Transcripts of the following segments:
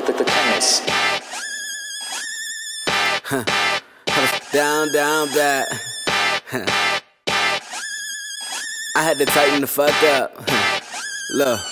chemist. down, down, bad. I had to tighten the fuck up. Look.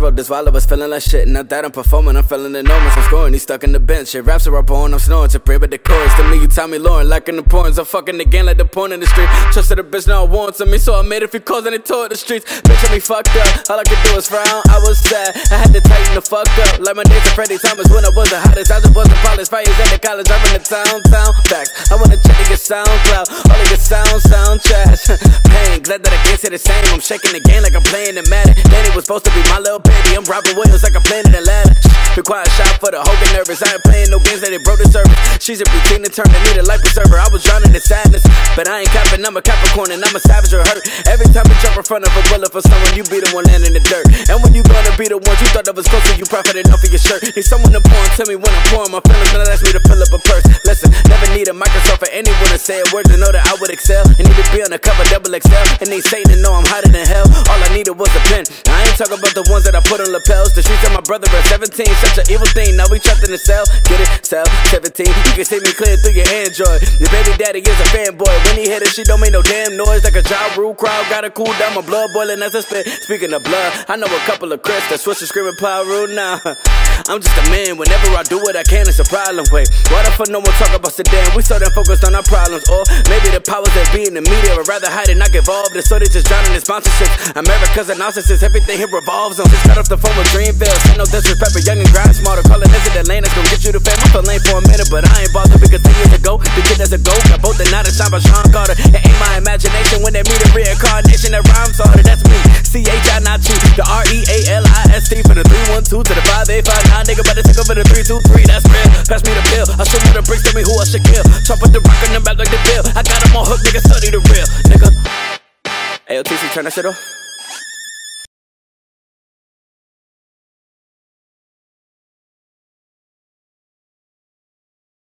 I wrote this while I was feeling like shit. Now that I'm performing, I'm feeling enormous. I'm scoring, he's stuck in the bench. Shit, raps are up on, I'm snoring to pray, but the chorus to me, you Tommy Lauren, lacking the points. I'm fucking the game like the in the street. Trusted a bitch, now it wants me, so I made a few calls and it tore the streets. Bitch, had me fucked up. All I could do was frown. I was sad, I had to tighten the fuck up. Like my days of Freddie Thomas when I was the hottest. I just wasn't flawless. Fires at the college, I'm in the town, town. Facts, I wanna check to get SoundCloud. All of your sound, sound trash. Pain, glad that I can't say the same. I'm shaking the game like I'm playing the Madden. Danny was supposed to be my little baby. I'm Robin Williams like I'm playing in Atlanta. Be quiet, shot for the Hogan nervous. I ain't playing no games that they broke the service. She's a routine to turn to need a life preserver. I was drowning in sadness, but I ain't capping. I'm a Capricorn and I'm a savage or hurt. Every time we jump in front of a bullet for someone, you be the one landing in the dirt. And when you gonna be the one you thought that was close to you, profit enough of your shirt. Need someone to pour to me when I'm pouring my feelings, and ask me to fill up a purse. Listen, never need a microphone for anyone to say a word to know that I would excel. And need to be on the cover double XL. And they say to know I'm hotter than hell. All I needed was a pen. I ain't talking about the ones that I put on lapels. The streets of my brother at 17, such an evil thing. Now we trapped in the cell. Get it? Cell 17. You can see me clear through your Android. Your baby daddy is a fanboy. When he hit it, she don't make no damn noise. Like a Ja Rule crowd. Gotta cool down my blood boiling as I spit. Speaking of blood, I know a couple of Crips that switch to screaming Piru now. I'm just a man. Whenever I do what I can, it's a problem. Wait, why the fuck no one talk about sedan? We so damn focused on our problems. Or maybe the powers that be in the media would rather hide and not get involved. And so they just drowning in sponsorships. America's a narcissist. Everything here revolves on. Cut off the phone with Dreamville. Say no disrespect, but young and grind smarter. This in Atlanta's gonna get you the fame. I feel lame for a minute, but I ain't bothered because 10 years ago, the kid that's a goat. Got both the night and shine by Shawn Carter. It ain't my imagination when they meet a reincarnation that rhymes harder. That's me. C H I not you. The R E A L I S T for the 312 to the 5859. Nigga better take over the 323. That's real. Pass me the bill. I show you the bricks, tell me who I should kill. Chop with the rock in the back like the bill. I got them on hook, nigga. Study the real, nigga. AOTC, turn that shit off.